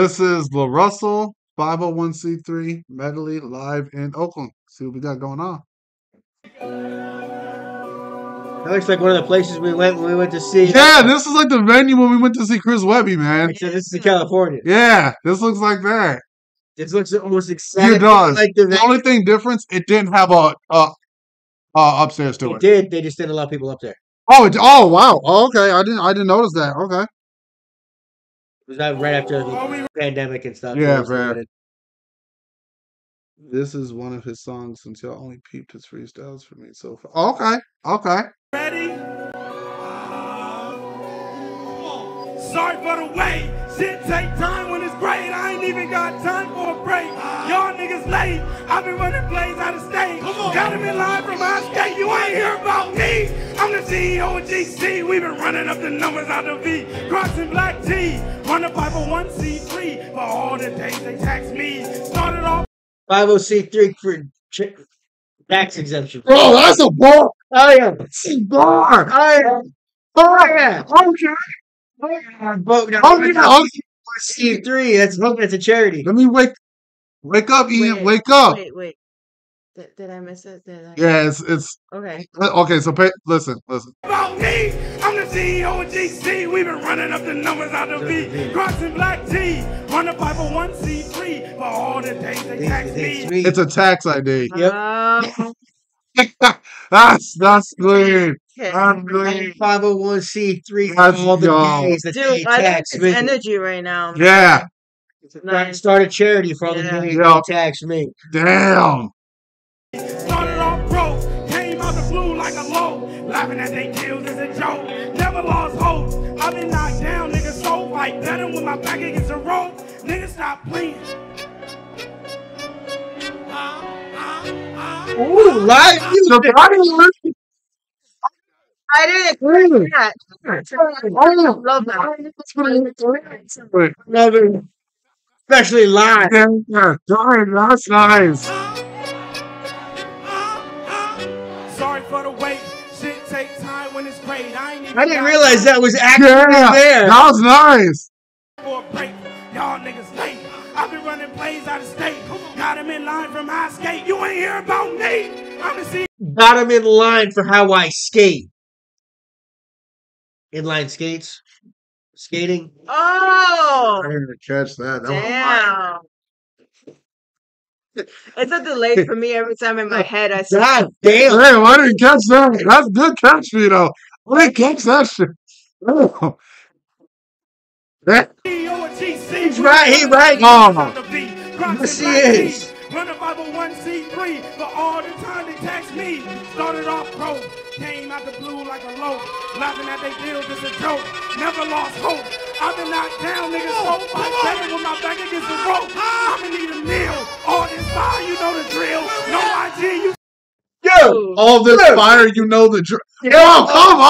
this is LaRussell 501c3 medley live in Oakland. See what we got going on. That looks like one of the places we went when we went to see. Yeah, this is like the venue when we went to see Chris Webby, man. Except this is in California. Yeah, this looks like that. This looks almost exactly It does. like the The only thing difference, it didn't have a uh, uh upstairs to It it. did. They just didn't allow people up there. Oh, it, oh wow. Oh, okay, I didn't I didn't notice that. Okay. It was not right after the oh, pandemic and stuff. Yeah, It was fair. limited. This is one of his songs since y'all only peeped his freestyles for me so far. Okay, okay. Ready? Sorry for the wait. Shit take time when it's great. I ain't even got time for a break. Y'all niggas late. I've been running plays out of state. Got him in line from my skate. You ain't hear about me. I'm the CEO of GC. We've been running up the numbers out the V. Crossing black T. Run the pipe for 1C3. For all the days they tax me. Started off. 50C3 for ch- tax exemption. Bro, that's a bar. Oh, yeah. Bar. Oh, yeah. Oh, yeah. Okay. Vote now. Okay, okay. C3. That's, that's a charity. Let me wake wake up, Ian. Wait, wake up. Wait, wait. Did, did I miss it? Did I? Yeah, it's it's Okay. okay. So pay, listen, listen. about me. I'm the CEO of GC. We've been running up the numbers out the V. Crossing black T. Run the pipe for 1C3. For all the days they tax me. It's a tax ID. Yep. Um, that's that's clean. okay. That's clean. 501c3 Let's for all the go. days that they I tax this me. energy right now. Yeah. Nice. Start a charity for all the days Yeah. they tax me. Damn. Started off broke, came out the blue like a low. Laughing at they deals is a joke. Never lost hope. I've been knocked down, niggas so fight better with my back against the rope. Niggas stop playing. Ooh, live music. I didn't agree with that. Love that. Especially live. Yeah, darn, that's Sorry for the wait. Shit take time when it's great. I ain't even I didn't realize that was actually Yeah, there. that was nice. for a break. Y'all niggas late. I've been running plays out of state. Got him in line from high skate. You ain't hear about me. I'm the CEO. Got him in line for how I skate. Inline skates, skating. Oh, I didn't catch that. that was- damn. It's a delay for me every time in my head. I see. God damn. Damn, I didn't catch that. That's a good catch, Vito. I didn't catch that shit. Oh. That, CEO of GC. He's right, he right. Oh. Yes, he is. Run a 501c3 for all the time they tax me. Started off broke, came out the blue like a low. Laughing at they deals, it's a joke. Never lost hope. I've been knocked down, niggas so fight better with my back against the rope. I'ma need a meal. All this fire, you know the drill. No IG, you Yo, all this Dude. fire, you know the. Dr- Yeah. oh, come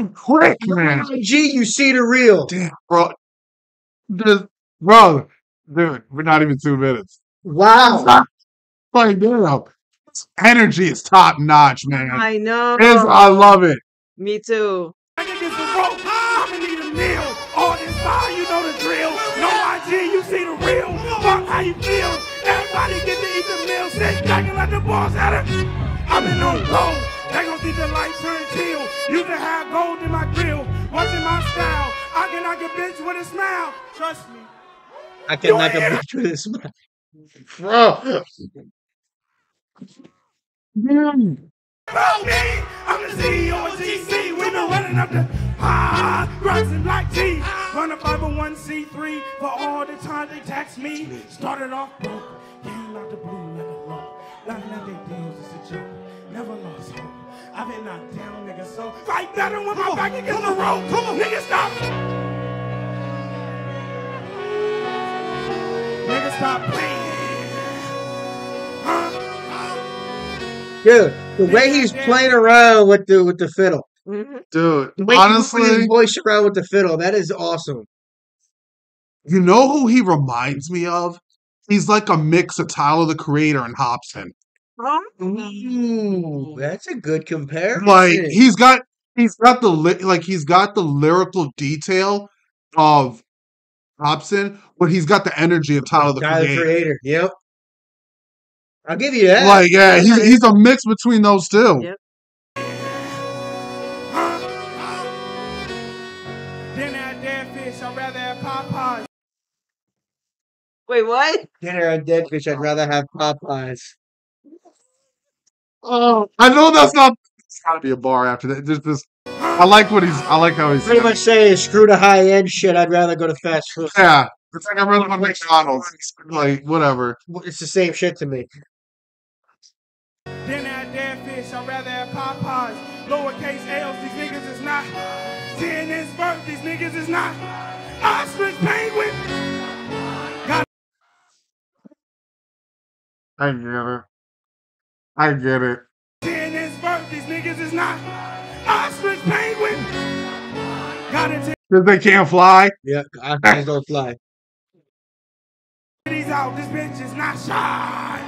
on. Quick, man. G, you see the real. Damn, bro. This, bro, dude, we're not even two minutes. Wow. Like, damn. Energy is top notch, man. I know. It's, I love it. Me too. I'ma need a meal. All this fire, you know the drill. No IG, you see the real. Fuck how you feel. Everybody get to eat the meal. Sit back and let the boss at it. I've been on gold. They gon' see the light turn teal. You can have gold in my grill. What's in my style? I can knock a bitch with a smile. Trust me. I can knock a bitch with a smile. Bro. Mm. About me, I'm the CEO of GC. We been running up the ah, Grunts and Black T. Run a 501c3 for all the time they tax me. Started off broke, came out the blue like a low. Laughing at they deals, it's a joke. Never lost hope. I've been knocked down, nigga, so fight better with my back against the rope. Come on, nigga, stop. Nigga, stop playing. Huh? Dude, the way he's playing around with the with the fiddle. Mhm. Dude, The way he's moving his honestly, voice around with the fiddle, that is awesome. you know who he reminds me of? He's like a mix of Tyler the Creator and Hopsin. Ooh, that's a good comparison. Like he's got he's got the li- like he's got the lyrical detail of Hopsin, but he's got the energy of Tyler the Tyler Creator. Creator. Yep. I'll give you that. Like, yeah, he's, he's a mix between those two. Yep. Dinner at Dead Fish, I'd rather have Popeyes. Wait, what? Dinner at Dead Fish. I'd rather have Popeyes. Oh, I know that's not. It's got to be a bar after that. There's this. I like what he's. I like how he's. Pretty much saying screw the high end shit. I'd rather go to fast food. Yeah, it's like I really want McDonald's. Like whatever. It's the same shit to me. Birth, these niggas is not. Ostrich penguin. I get it. I get it. Ten inch birth, these niggas is not. Ostrich penguin. Got it Because they can't fly. Yeah, I don't fly. titties out, this bitch is not shy.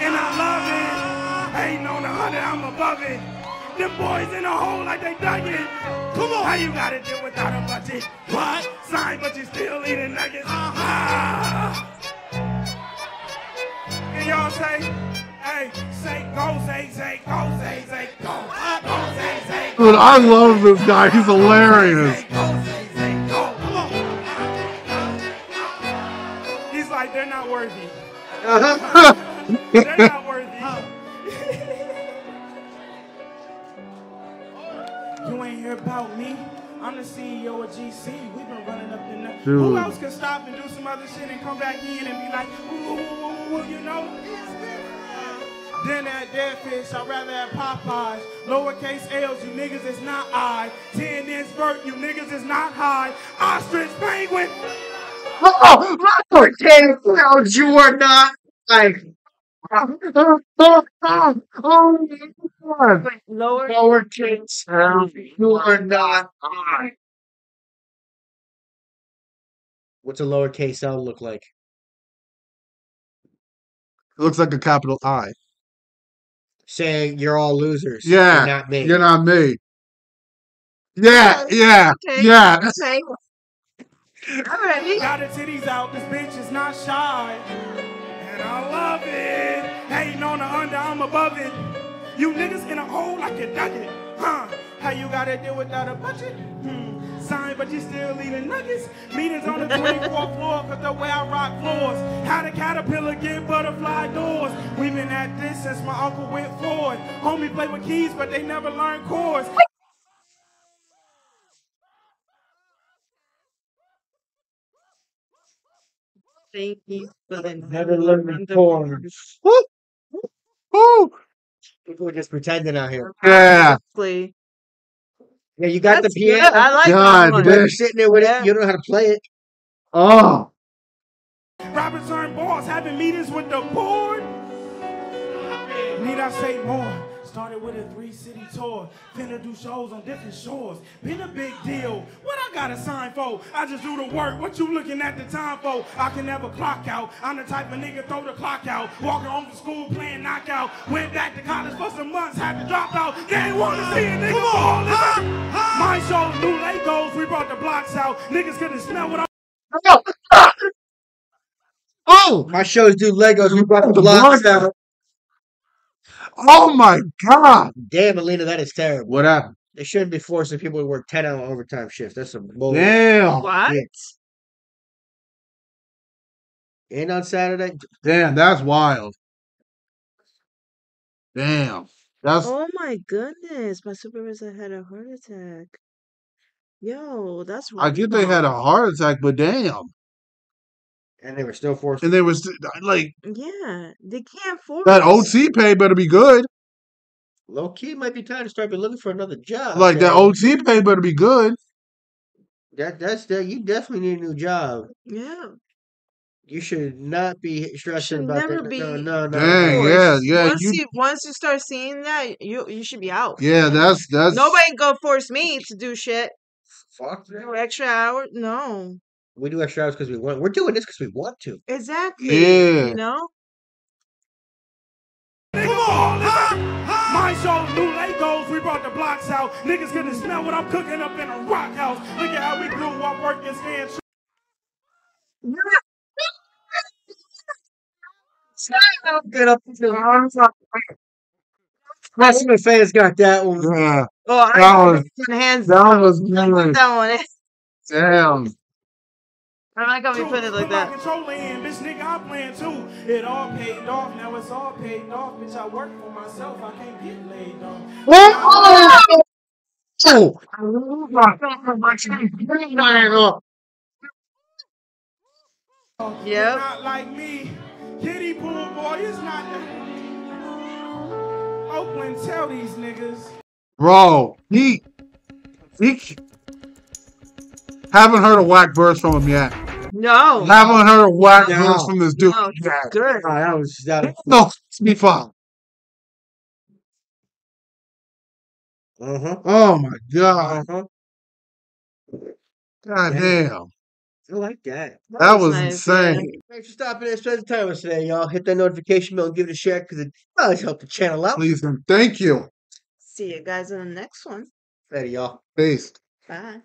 And I love it. Hating on the hundred, I'm above it. Them boys in a hole like they dug it. Come on. How you got it do without a budget? What? Sign, but you still eating nuggets. Ah. Can y'all say, hey, say, go, say, say, go, say, say, go. Go, say, say. Dude, I love this guy. He's hilarious. Go, say, say, go. Come on. He's like, they're not worthy. They're not you ain't hear about me. I'm the CEO of GC. We've been running up in the. Who else could stop and do some other shit and come back in and be like, ooh, ooh, ooh, ooh, ooh, you know? Then at Dead Fish, I'd rather have Popeyes. Lowercase L's, you niggas is not I. 10 inch vert, you niggas is not high. Ostrich penguin. Oh, my damn clouds, you are not like oh my god. Lower. lowercase. You are not I. What's a lowercase L look like? It looks like a capital I. Saying you're all losers. Yeah, You're not me. You're not me. Yeah, Okay, yeah, okay. yeah. Okay. All right. Got her titties out, this bitch is not shy. I love it. Hating on the under, I'm above it. You niggas in a hole like a nugget. Huh? How you gotta deal without a budget? Hmm. Sign, but you still eating nuggets. Meetings on the 24th floor, cause the way I rock floors. How the caterpillar get butterfly doors. We've been at this since my uncle went forward. Homie play with keys, but they never learn chords. Thank you for the Never learned porn. Woo! People are just pretending out here. Yeah. Exactly. Yeah, you got That's the good. piano. I like God, that one. You're sitting there with Yeah. it. You don't know how to play it. Oh. Robert Turn boss having meetings with the board. Need I say more? Started with a three city tour. Finna do shows on different shores. Been a big deal. What I got to sign for? I just do the work. What you looking at the time for? I can never clock out. I'm the type of nigga throw the clock out. Walking home from school playing knockout. Went back to college for some months. Had to drop out. They ain't wanna see a nigga fall. My show, new Legos. We brought the blocks out. Niggas couldn't smell what I'm. Oh. My shows do Legos. We brought the The blocks blocks out. Oh my god. Damn, Alina, that is terrible. What happened? They shouldn't be forcing people to work 10 hour overtime shifts. That's some bullshit. Damn. What? And on Saturday, Damn, that's wild. Damn. That's Oh my goodness. My supervisor had a heart attack. Yo, that's I get they had a heart attack, but damn. And they were still forcing. And they was uh, like Yeah, they can't force that OT pay better be good. Low key, might be time to start looking for another job. Like that man. OT pay better be good. That that's that. You definitely need a new job. Yeah. You should not be stressing about never that. be No, no, no. Dang, yeah, yeah. Once You, you, once you start seeing that, you you should be out. yeah, that's that's Nobody gonna force me to do shit. Fuck that. No extra hours. No. We do extra hours because we want. We're doing this because we want to. Exactly. Yeah. You know? Come on, My show, new Legos, we brought the blocks out. Niggas couldn't smell what I'm cooking up in a rock house. Look at how we grew up working, stand Get up. Wrestling fans got that one. Yeah, Oh, I That was- it. hands. that was I nice. that one. Damn. I'm not gonna be putting it like that. controller in, bitch, nigga, I'm playing too. It all paid off, now it's all paid off. Bitch, I work for myself, I can't get laid off. Oh! Yep. Not like me. Kitty pool boy is not the. Oakland, tell these niggas. Bro, he, he, haven't heard a whack verse from him yet. No. Haven't heard a whack No. verse from this dude No, yet. good. That was that. Was, No, it's me fun. uh huh. Oh my god. Uh huh. God damn. I like that. That was nice, yeah. insane. Thanks for stopping in and spending time with us today, y'all. Hit that notification bell and give it a share because it does help the channel out. Please and thank you. See you guys in the next one. Later, y'all. Peace. Bye.